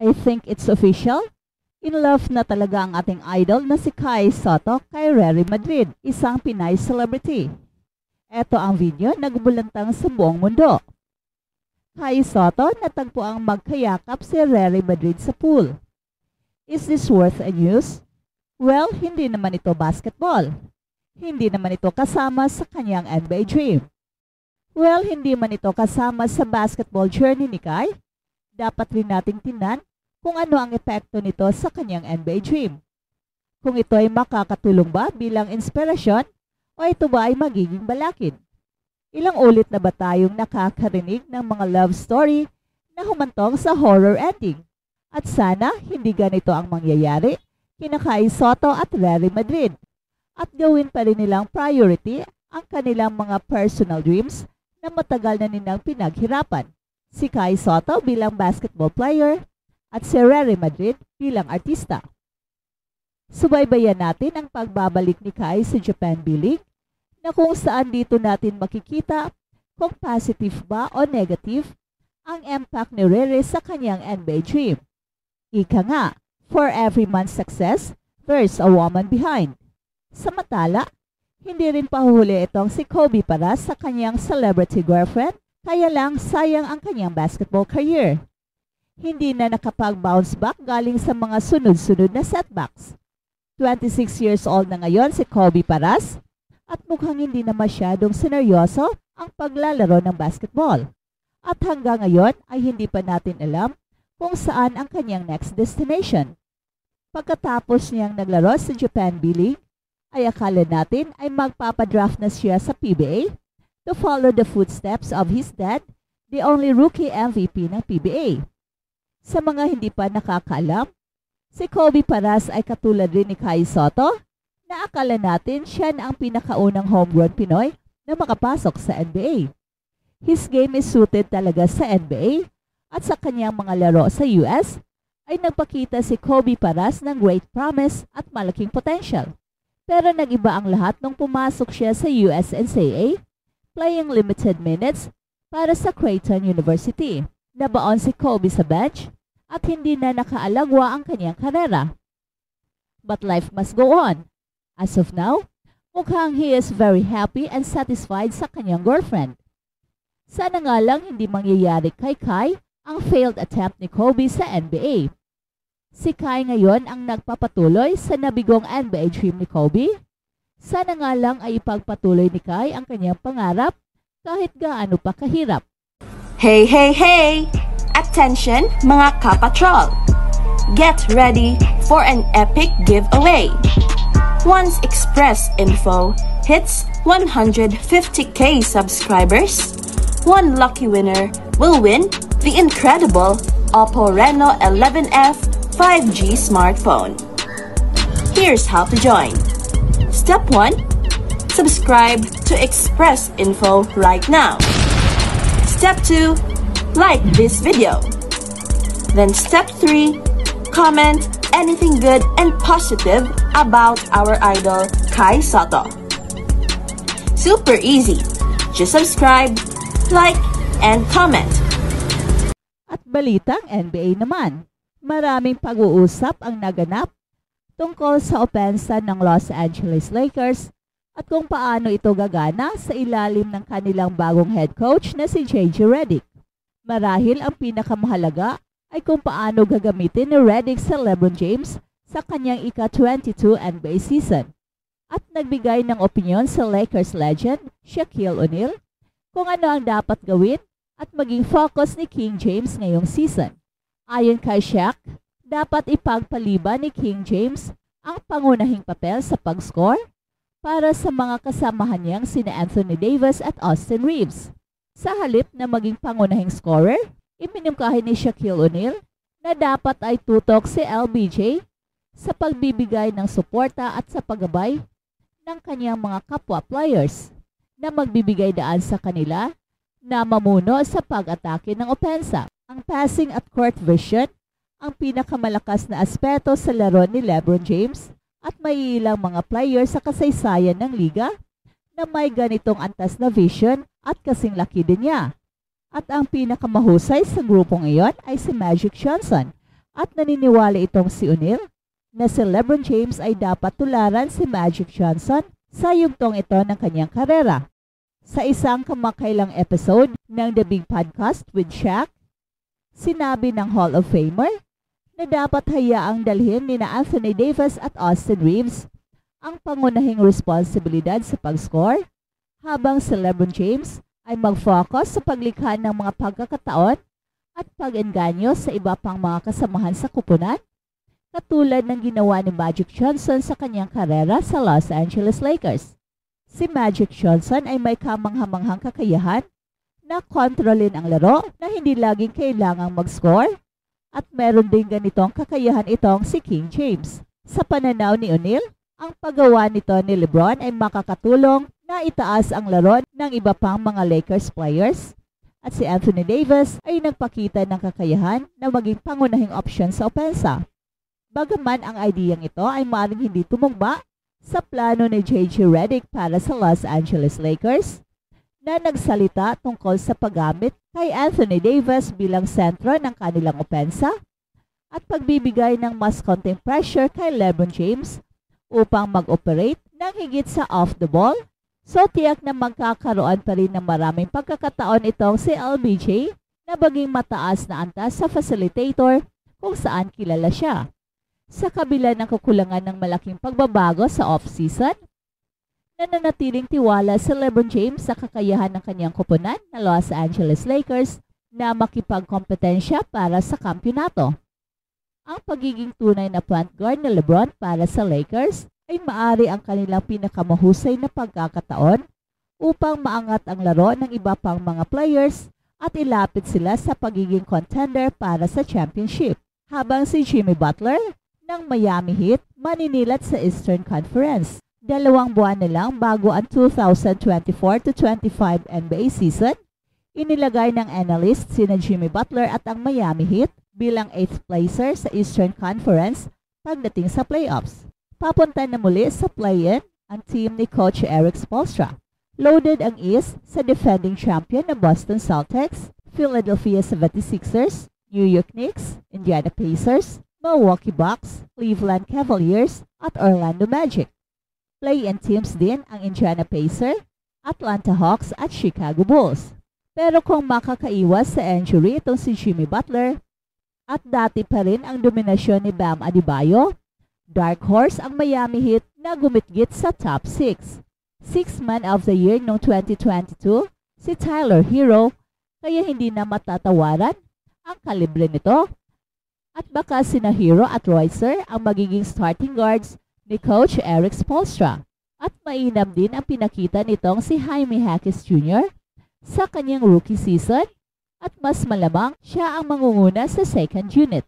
I think it's official. In love na talaga ang ating idol na si Kai Soto kay Rary Madrid, isang Pinay celebrity. Ito ang video na gumulantang sa buong mundo. Kai Soto natagpo ang magkayakap si Rary Madrid sa pool. Is this worth a news? Well, hindi naman ito basketball. Hindi naman ito kasama sa kanyang NBA dream. Well, hindi man ito kasama sa basketball journey ni Kai. Dapat rin nating tinan kung ano ang epekto nito sa kanyang NBA dream. Kung ito ay makakatulong ba bilang inspirasyon o ito ba ay magiging balakid. Ilang ulit na ba tayong nakakarinig ng mga love story na humantong sa horror ending? At sana hindi ganito ang mangyayari kina Kai Soto at Rary Madrid. At gawin pa rin nilang priority ang kanilang mga personal dreams na matagal na nilang pinaghirapan. Si Kai Soto bilang basketball player at si Rere Madrid bilang artista. Subaybayan natin ang pagbabalik ni Kai sa Japan B-League na kung saan dito natin makikita kung positive ba o negative ang impact ni Rere sa kanyang NBA dream. Ika nga, for every man's success, there's a woman behind. Samantala, hindi rin pahuli itong si Kobe para sa kanyang celebrity girlfriend, kaya lang sayang ang kanyang basketball career hindi na nakapag-bounce back galing sa mga sunod-sunod na setbacks. 26 years old na ngayon si Kobe Paras at mukhang hindi na masyadong sineryoso ang paglalaro ng basketball. At hanggang ngayon ay hindi pa natin alam kung saan ang kanyang next destination. Pagkatapos niyang naglaro sa Japan B-League, ay akala natin ay magpapadraft na siya sa PBA to follow the footsteps of his dad, the only rookie MVP ng PBA. Sa mga hindi pa nakakaalam, si Kobe Paras ay katulad rin ni Kai Soto na akala natin siya na ang pinakaunang homegrown Pinoy na makapasok sa NBA. His game is suited talaga sa NBA at sa kanyang mga laro sa US ay nagpakita si Kobe Paras ng great promise at malaking potential. Pero nag-iba ang lahat nung pumasok siya sa USNCAA, playing limited minutes para sa Creighton University. Nabaon si Kobe sa bench at hindi na nakaalagwa ang kanyang karera. But life must go on. As of now, mukhang he is very happy and satisfied sa kanyang girlfriend. Sana nga lang hindi mangyayari kay Kai ang failed attempt ni Kobe sa NBA. Si Kai ngayon ang nagpapatuloy sa nabigong NBA dream ni Kobe. Sana nga lang ay ipagpatuloy ni Kai ang kanyang pangarap kahit gaano pa kahirap. Hey, hey, hey! Attention mga kapatrol! Get ready for an epic giveaway! Once Express Info hits 150k subscribers, one lucky winner will win the incredible Oppo Reno 11F 5G smartphone. Here's how to join. Step 1. Subscribe to Express Info right now. Step 2. Like this video. Then step 3. Comment anything good and positive about our idol Kai Soto. Super easy. Just subscribe, like, and comment. At balitang NBA naman, maraming pag-uusap ang naganap tungkol sa opensa ng Los Angeles Lakers at kung paano ito gagana sa ilalim ng kanilang bagong head coach na si JJ Redick. Marahil ang pinakamahalaga ay kung paano gagamitin ni Redick sa LeBron James sa kanyang ika-22 NBA season. At nagbigay ng opinion sa Lakers legend Shaquille O'Neal kung ano ang dapat gawin at maging focus ni King James ngayong season. Ayon kay Shaq, dapat ipagpaliban ni King James ang pangunahing papel sa pag-score para sa mga kasamahan niyang sina Anthony Davis at Austin Reeves. Sa halip na maging pangunahing scorer, iminimkahi ni Shaquille O'Neal na dapat ay tutok si LBJ sa pagbibigay ng suporta at sa paggabay ng kanyang mga kapwa players na magbibigay daan sa kanila na mamuno sa pag-atake ng opensa. Ang passing at court vision ang pinakamalakas na aspeto sa laro ni LeBron James at may ilang mga player sa kasaysayan ng liga na may ganitong antas na vision at kasing laki din niya. At ang pinakamahusay sa grupong iyon ay si Magic Johnson At naniniwala itong si O'Neal na si LeBron James ay dapat tularan si Magic Johnson sa yugtong ito ng kanyang karera. Sa isang kamakailang episode ng The Big Podcast with Shaq, sinabi ng Hall of Famer na dapat hayaang dalhin ni na Anthony Davis at Austin Reeves ang pangunahing responsibilidad sa pag-score habang si LeBron James ay mag-focus sa paglikha ng mga pagkakataon at pag-enganyo sa iba pang mga kasamahan sa kupunan katulad ng ginawa ni Magic Johnson sa kanyang karera sa Los Angeles Lakers. Si Magic Johnson ay may kamanghamanghang kakayahan na kontrolin ang laro na hindi laging kailangang mag-score at meron din ganitong kakayahan itong si King James. Sa pananaw ni O'Neal, ang paggawa nito ni Lebron ay makakatulong na itaas ang laro ng iba pang mga Lakers players at si Anthony Davis ay nagpakita ng kakayahan na maging pangunahing option sa opensa. Bagaman ang ideyang ito ay maaaring hindi tumugma sa plano ni J.J. Redick para sa Los Angeles Lakers na nagsalita tungkol sa paggamit kay Anthony Davis bilang sentro ng kanilang opensa at pagbibigay ng mas konting pressure kay LeBron James upang mag-operate ng higit sa off the ball. So tiyak na magkakaroon pa rin ng maraming pagkakataon itong si LBJ na baging mataas na antas sa facilitator kung saan kilala siya. Sa kabila ng kakulangan ng malaking pagbabago sa off-season, nananatiling tiwala si LeBron James sa kakayahan ng kanyang koponan na Los Angeles Lakers na makipagkompetensya para sa kampyonato. Ang pagiging tunay na point guard ni LeBron para sa Lakers ay maari ang kanilang pinakamahusay na pagkakataon upang maangat ang laro ng iba pang mga players at ilapit sila sa pagiging contender para sa championship. Habang si Jimmy Butler ng Miami Heat maninilat sa Eastern Conference. Dalawang buwan na lang bago ang 2024-25 NBA season, inilagay ng analyst sina Jimmy Butler at ang Miami Heat bilang 8th placer sa Eastern Conference pagdating sa playoffs. Papunta na muli sa play-in ang team ni Coach Eric Spoelstra. Loaded ang East sa defending champion na Boston Celtics, Philadelphia 76ers, New York Knicks, Indiana Pacers, Milwaukee Bucks, Cleveland Cavaliers at Orlando Magic. Play-in teams din ang Indiana Pacers, Atlanta Hawks at Chicago Bulls. Pero kung makakaiwas sa injury itong si Jimmy Butler at dati pa rin ang dominasyon ni Bam Adebayo, Dark Horse ang Miami Heat na gumitgit sa top 6. Six Man of the Year noong 2022, si Tyler Hero, kaya hindi na matatawaran ang kalibre nito at baka sina Hero at Roycer ang magiging starting guards ni Coach Eric Spolstra. At mainam din ang pinakita nitong si Jaime Hackes Jr. sa kanyang rookie season at mas malamang siya ang mangunguna sa second unit.